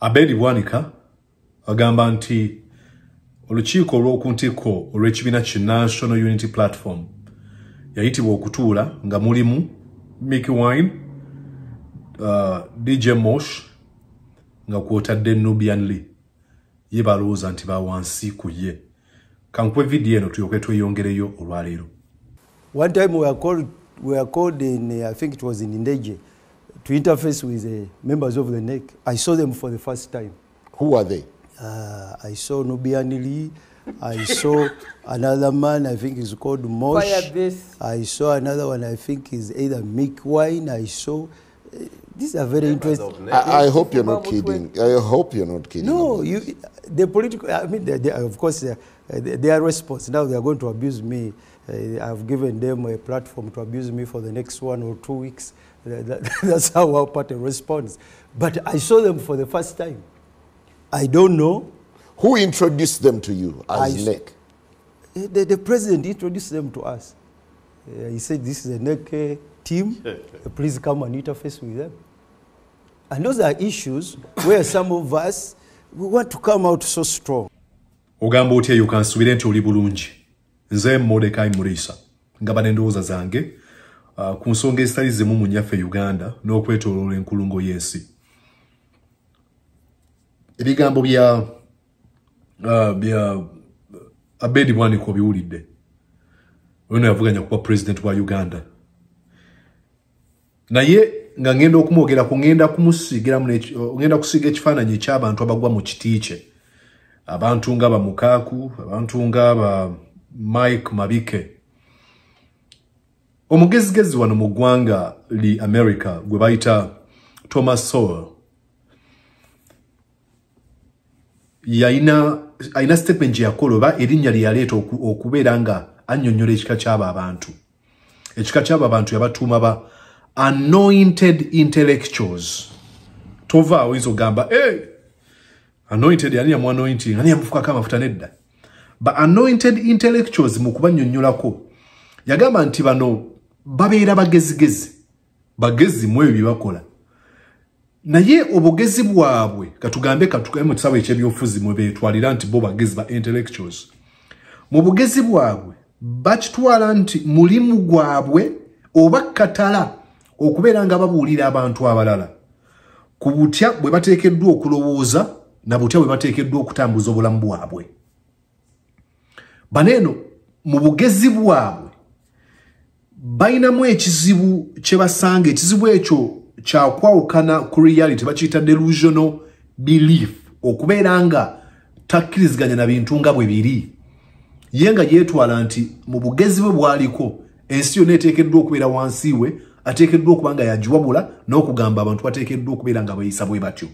abedi bwanika agamba nti olukiiko olw'oku ntikko olw'ekibiina ki national unity platform yayitibwa okutuula nga mulimu mickey wine uh, dj mosh nga kwotadde nubian lee. Ye balowooza nti bawansi ku ye. Kankuwe vidiyo eno tulyoke tweyongereyo olwaleero. One time we were called, we were called in, I think it was in Indeje, to interface with the members of the NEC. I saw them for the first time. Who are they? Uh, I saw Nubiani Lee. I saw another man, I think he's called Mosh. Firebase. I saw another one, I think is either Mick Wine. I saw. Uh, these are very interesting. I, I hope you're not kidding. I hope you're not kidding. No, you, the political, I mean, they, they, of course, uh, they- their response. Now they are going to abuse me. Uh, I've given them a platform to abuse me for the next one or two weeks. That- that- that's how our party responds. But I saw them for the first time. I don't know. Who introduced them to you as I NEC? Uh, The, the president introduced them to us. Uh, he said, This is a NEC uh, team. Uh, Please come and interface with them. And those are issues where some of us, we want to come out so strong. ogamba otya eyo kansubire nti oli bulungi nze modekai murisa ngaba n'endowooza zange uh, ku nsonga ezitali zimu mu nnyaffe uganda n'okwetooloola enkulungo y'ensi. Ebigambo bya uh, bya abedi bwanika obiwulidde ono yavuganya kuba pulezidenti wa uganda. Naye nga ngenda okumwogerako ngenda uh, ngenda kusiga ekifaananyi eky'abantu abagwa mu kiti kye abantu nga bamukaaku abantu nga ba mike mabike omugezigezi wano mu ggwanga li america gwe bayita thomas sowell yalina alina statement gye yakola oba erinnya lye yaleeta oku- okubeera nga annyonnyola ekika ky'abo abantu. Ekika ky'abo abantu yabatuuma ba anointed intellectuals. Tovaawo oyinza okugamba hey, anointed ani yamu anointing? Ani yamufukako amafuta nedda? Ba anointed intellectuals mu kubannyonnyolako yagamba nti bano babeera bagezigezi. Bagezi mu ebyo bye bakola. Naye obugezi bwabwe katugambe katugambe mu kisawo ekyebyobufuzi mwe beetwalira nti bo bagezi ba intellectuals. Mu bugezi bwabwe bakitwala nti mulimu gwabwe oba katala okubeera nga babuulira abantu abalala. Ku butya bwe bateekeddwa okulowooza na butya bwe bateekeddwa okutambuza obulamu bwabwe. Baneeno mu bugezi bwabwe balinamu ekizibu kye basanga ekizibu ekyo kyakwawukana ku reality bakiyita delusional belief. Okubeera nga takkiriziganya na bintu nga bwe biri. Ye nga yeetwala nti mu bugezi bwe bwaliko ensi yonna eteekeddwa okubeera wansi we ateekeddwa okuba nga yagiwabula n'okugamba abantu bateekeddwa okubeera nga beeyisa bwe batyo.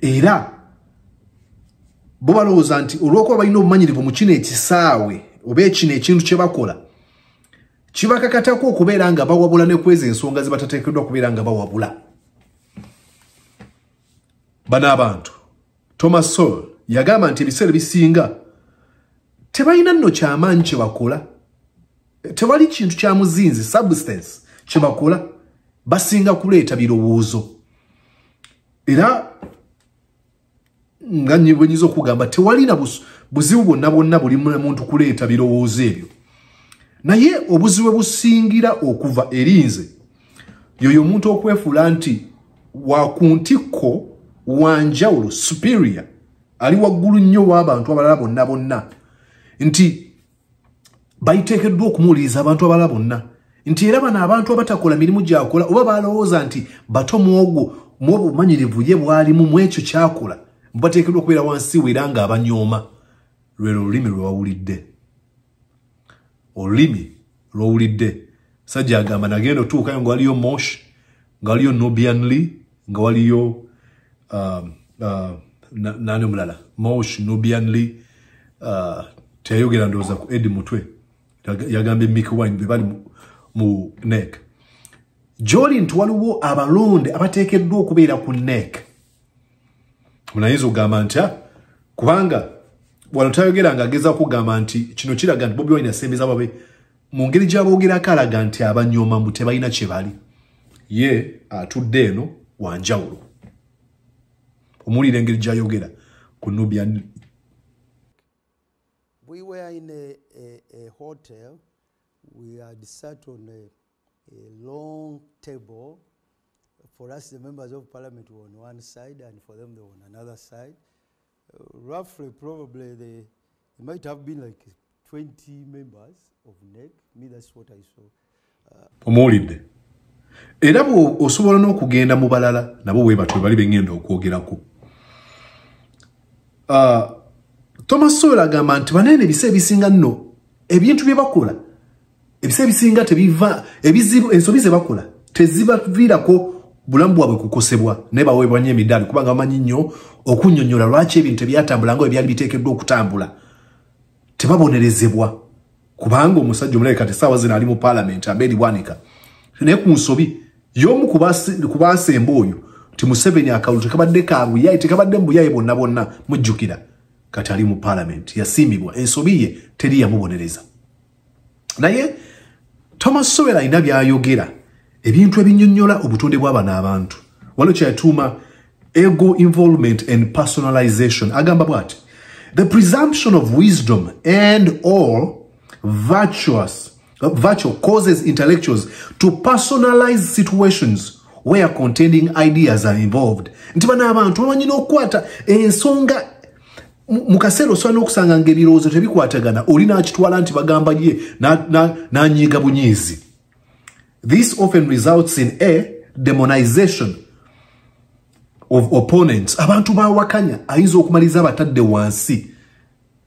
Era bo balowooza nti olw'okuba balina obumanyirivu mu kino ekisaawe oba ekino ekintu kye bakola kibakakatako okubeera nga bawabula ne kweza ensonga ze batateekeddwa kubeera nga bawabula. Bano abantu thomas sol yagamba nti ebiseera bisinga tebalina nno kyamaanyi kye bakola. Tewali kintu kya muzinzi substance kye bakola. Basinga kuleeta birowoozo. Era nga bwe nyiza okugamba tewalina bus- buzibu bwonna bwonna buli mu muntu kuleeta birowoozo ebyo naye obuzibu busingira okuva eri nze yoyo omuntu okwefuula nti waku ntikko wanjawulo superior ali waggulu nnyo w'abantu abalala bonna bonna. Nti bayiteekeddwa okumuwuliriza abantu abalala bonna. Nti era bano abantu abatakola mirimu gyakola oba balowooza nti bato mwogwo mwobumanyirivu ye bwalimu mu ekyo kyakola bateekeddwa okubeera wansi we era ng'abanyooma. Lwero olulimi lwe wawulidde olulimi lwowulidde sajja agamba nagenda otuukayo nga waliyo mosh nga waliyo nobian lee nga waliyo uh, na- nani omulala? Mosh nobian lee uh, teyayogera ndowooza ku edi mutwe. Yaga- yagambye mik wine be bali mu- nek gyoli nti waliwo abalonde abateekeddwa okubeera ku nek munayinza okugamba nti "Ah, kubanga wano tayogera nga ageza okugamba nti kino kiraga nti bobi wine asembeza babe mu ngeri gy'aboogerako alaga nti abanyooma mbu tebalina kye bali ye atudde eno wanjawulo omuwulira engeri gyayogera ku nubian We were in a, a, a hotel. We had sat on a, a long table. For us, the members of parliament were on one side, and for them, they were on another side. Uh, roughly, probably, they, they might have been like 20 members of NEC. Me, that's what I saw. omuwulidde era bwe osobola n'okugenda mu balala nabo bwe batwe bali bengenda okwogerako Ah, thomas sowel agamba nti banene ebisa ebisinga nno ebintu bye bakola ebisa ebisinga tebiva ebizibu ensobi ze bakola tezibaviirako bulamu bwabwe kukosebwa naye baweebwa nnyo emidaali kubanga bamanyi nnyo okunnyonnyola lwaki ebintu tebyatambula nga bwe byali biteekeddwa okutambula. Tebabonerezebwa. Kubanga omusajja omulabe kati saawa zino ali mu paalamenti abeeri bwanika. Naye ku nsobi y'omu ku baasi- ku baasemba oyo ti museveni akalulu tekabadde kabuyayi tekabadde mu buyayi bonna bonna mujjukira. Kati ali mu paalamenti yasiimibwa. Ensobi ye teri yamubonereza. Naye thomas sowel alina byayogera ebintu ebinyonnyola obutonde bw'abano abantu. Waliwo kyeyatuuma ego involvement and personalization. Agamba bw'ati the presumption of wisdom and all virtuous virtue causes intellectuals to personalize situations where contending ideas are involved. Nti bano abantu bamanyi n'okukwata ensonga mu kaseera osobola n'okusanga ngaebirowoozo tebikwatagana oli n'akitwala nti bagamba ye na- na- n'anyiiga bunyiizi this often results in a demonization of opponents. Abantu bawakanya ayinza okumaliza abatadde wansi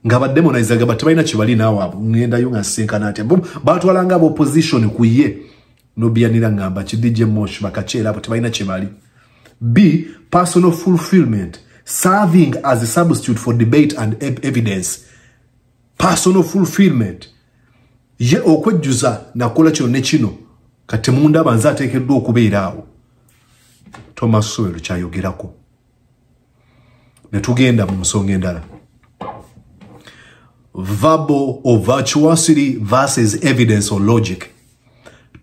nga bademonizaga ba tebalina kyebali naawe ngendayo nga nsenkana atya. Batwalanga aba opposition ku ye nobyanira ngamba ki dj mosh bakaceera abo tebalina kyebali b personal fulfillment serving as a substitute for debate and ev- evidence. Personal fulfillment. Ye okwejjuza nakola kino ne kino kati mundaba nze ateekeddwa okubeera awo thomas sowel kyayogerako ne tugenda mu nsonga endala. Verbal or virtuosity versus evidence or logic.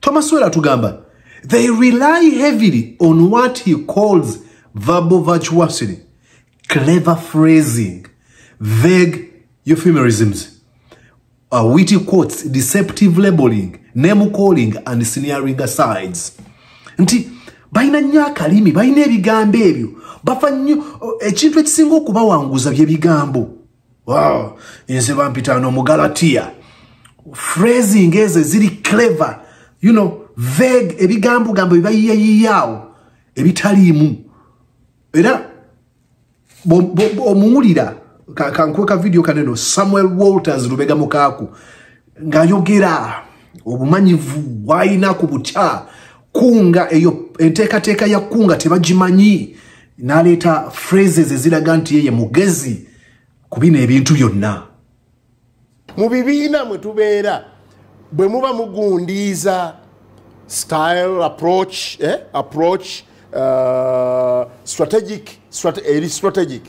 Thomas sowel atugamba they rely heavily on what he calls verbal virtuosity. Clever phrasing. Vague euphemisms uh, witty quotes, deceptive labeling, name calling and sneering asides. Nti balina nnyo akalimi balina ebigambo ebyo. Bafa nnyo o, ekintu ekisinga okubawanguza bye bigambo. Wow, nze bampitaano omugalatiya phrasing ezo ziri clever you know, vague ebigambo gambo byebayiyayiyaawo ebitaliimu. Era Bo- bo- bo- omuwulira kankweka video kaneno samuel walters lubega mukaaku ng'ayogera obumanyivu bw'alina ku butya kunga eyo enteekateeka ya kunga tebagimanyi n'aleeta phrases eziraga nti yeye mugezi ku bino ebintu byonna mu bibiina mwe tubeera bwe muba mugundiiza style approach eh? approach uh, strategic strate, eri strategic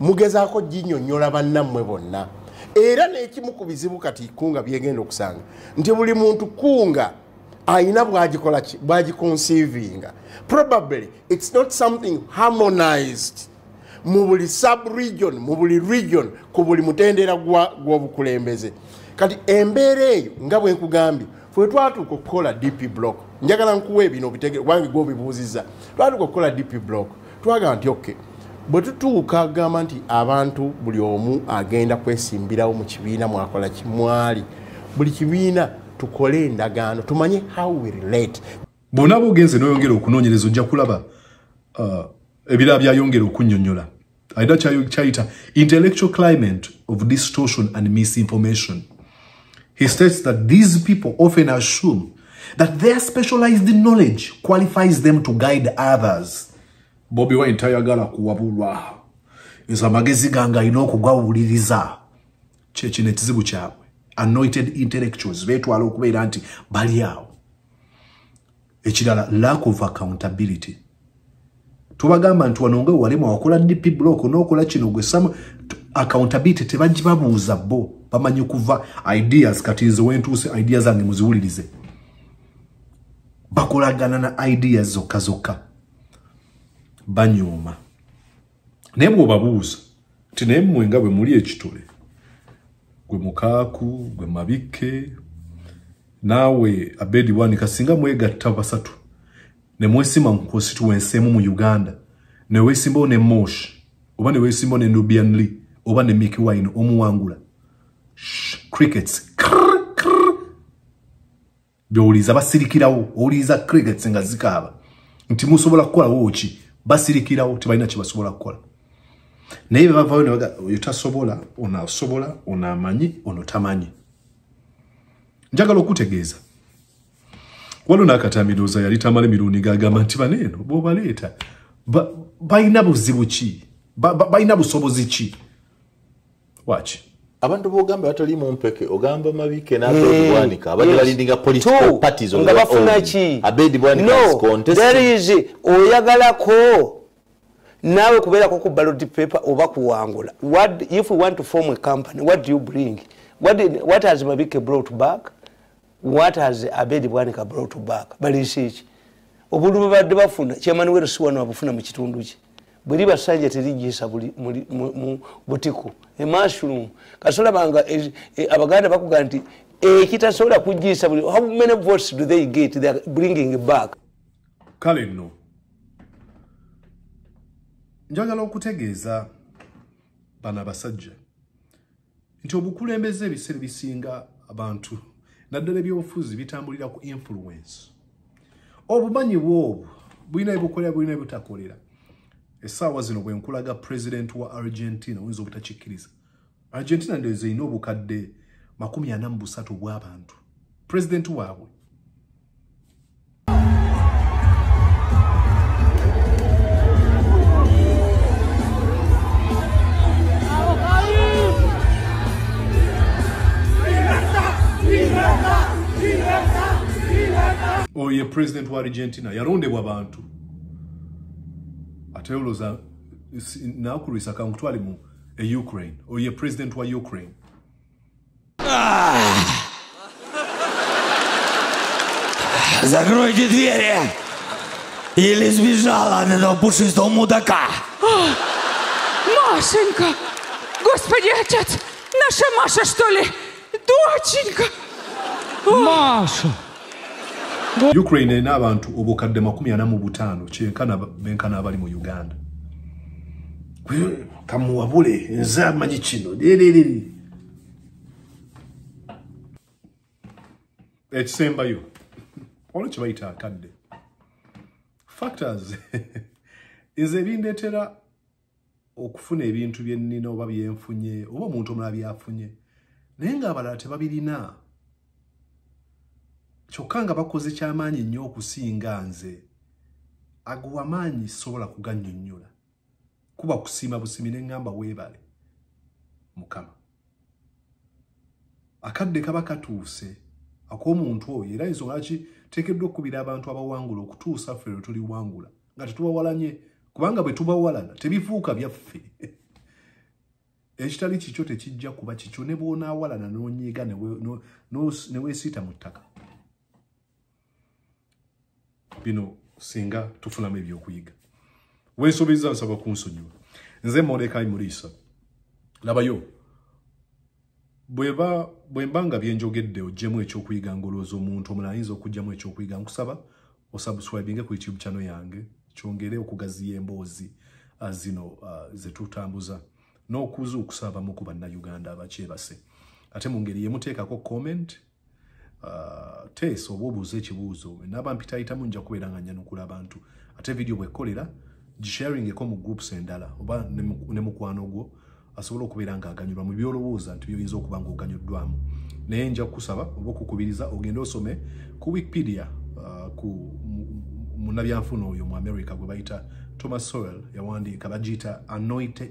mugezaako ginyonyola bannammwe bonna. Era n'ekimu ku bizibu kati kunga byegenda okusanga. Nti buli muntu kunga ayina bwagikola ki bwagiconceivinga probably it's not something harmonized mu buli sub-region mu buli region ku buli mutendera gw'obukulembeze. Kati embeera eyo nga bwe nkugambye fwe twatuuka okukola dp block. Njagala nkuwa ebino obitege wange gwobibuuzizza twatuuka okukola dp block. Twagamba nti oke bwe tutuuka agamba nti abantu buli omu agenda kwesimbirawo mu kibiina mwakola kimwali buli kibiina tukole endagaano tumanye how we relate. Bw'onaaba ogenze n'oyongera okunoonyereza ojja kulaba uh, ebirala byayongera okunnyonnyola alina kyayita intellectual climate of distortion and misinformation. He states that these people often assume that their specialized knowledge qualifies them to guide others bobi wine tayagala kuwabulwa. Ezo amagezi gange alina okugawuliriza. Kyekino ekizibu kyabwe. Anointed intellectuals beetwala okubeera nti bali awo. Ekirala lack of accountability. Tubagamba nti wano nga walema wakola dp block nokola kino gwe sam accountability tebagibabuuza bo. Bamanyi kuva ideas kati nze wentuuse ideas zange muziwulirize. Bakolagana na ideas zokka zokka banyooma. Naye bw'obabuuza nti naye mmwe nga bwe muli ekitole gwe mukaaku gwe mabikke naawe abedi bwanika singa mwegatta basatu ne mwesima mu constituency emu mu uganda ne weesimbawo ne mosh oba ne weesimbawo ne nubian lee oba ne miki wine omuwangula crickets byowuliza basirikirawo owuliza crickets nga zikaaba. Nti musobola kukolawo ki basirikirawo tebalina kyebasobola kukola. Naye bebavayo nebaga oyo tasobola ono asobola ono amanyi ono tamanyi njagala okutegeeza. Waliwo n'akatambiroza yali tamala emirundi gagamba nti baneeno bwobaleeta ba- balina buzibu ki? Ba- ba- balina busobozi ki? Waki abantu bogamba batali mu mpeke ogamba mabike n'abedi bwanika abadde balindinga Two, parties nga bafuna ki? Abedi bwanika is no contesting. there is oyagalako. Naawe kubeerako ku ballot paper oba kuwangula what if we want to form a company what do you bring? What, what has mabike brought back? What has abedi bwanika brought back? Balisi ki? Obululu bwe badde bafuna chairman werusi wano abufuna mu kitundu ki bwe liba ssanja muli- mu butiku. Emushroom kasolabanga abaganda bakuga nti ekitasobola kugiisa buli how many votes do they get? They are bringing back. Kale nno. Njagala okutegeeza bano abasajja nti obukulembeze ebiseera bisinga abantu naddala ebyobufuzi bitambulira ku influence. Obumanyi bwobwo bulina ebukolera bulina ebutakolera essaawa zino bwe nkulaga president wa argentina oyinza obutakikkiriza argentina ndowooza erina obukadde 43 bw'abantu pulezidenti waabwe. Oyo ye president wa argentina yalondebwa bantu ate olowooza naakulwisa kankutwale mu e ukraine oyo ye president wa ukraine Закройте двери! Или сбежала от этого пушистого мудака! Машенька! Господи, отец! Наша Маша, что ли? Доченька! Маша! Ukraine erina abantu obukadde 45 kyenkana benkana abali mu uganda. Kamuwabule nze amanyi kino. Lererere ekisembayo. Olwo kye bayita akadde. Factors. Nze ebindeetera okufuna ebintu byennina oba byenfunye oba omuntu omulala byafunye naye ng'abalala tebabirina kyokka nga bakoze kyamaanyi nnyo okusinga nze ago wamaanyi sobola kugannyonnyola kuba kusiima busimi ne ŋŋamba weebale. Mukama. Akadde kaba katuuse ak'omuntu oyo era ensonga laki teekeddwa okkubira abantu abawangula okutuusa ffe lwe tuliwangula nga tetubawalanye kubanga bwe tubawalana tebifuuka byaffe. Ekitali kikyo tekijja kuba kikyo ne bw'onaawalana n'onyiiga ne we- no- no- ne weesiita mu ttaka bino singa tufunamu ebyokuyiga wensobiriza nsaba kunsonyiwa. Nze modekai muliisa labayo bweba bwemba nga byenjogedde ogjemu ekyokuyiga ngolooza omuntu omulala ayinza okugjamu ekyokuyiga nkusaba osubscribinge ku youtube channel yange kyongere okugaziya emboozi ah, zino ah, zetutambuza n'okuzuukusa abamu ku bannayuganda abakyebase. Ate mu ngeri yemuteekako comment teesa oba obuuza ekibuuzo naaba mpitayitamu nja kubeera nga nyanukula abantu ate vidiyo bwekolera gisharingeko mu groups endala oba ne mu- ne mukwano gwo asobole okubeera nga aganyulwa mu byolowooza nti byoyinza okuba nga oganyuddwamu naye nja kukusaba oba okukubiriza ogende osome ku wikipedia uh, ku mu- munnabyanfuna oyo mu america gwe bayita thomas soel yawandiika bagiyita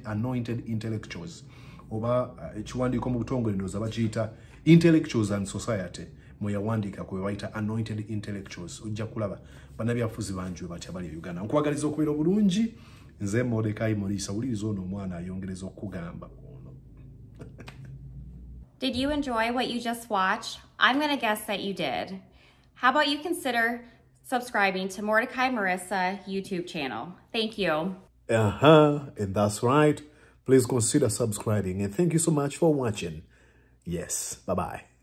anointed intellectuals oba uh, ekiwandiiko mu butongole ndowooza bakiyita intellectuals and society mwe yawandiika kwe bayita anointed intellectuals ojja kulaba bannabyafuzi bangi we batya bali e uganda nkwagaliza okubeera obulungi nze modekai muliisa wuliriza ono omwana ayongereza okukugamba ono Did you enjoy what you just watched? I'm going to guess that you did. How about you consider subscribing to Mordecai Marissa YouTube channel? Thank you. Uh-huh, and that's right. Please consider subscribing and thank you so much for watching. Yes, bye-bye.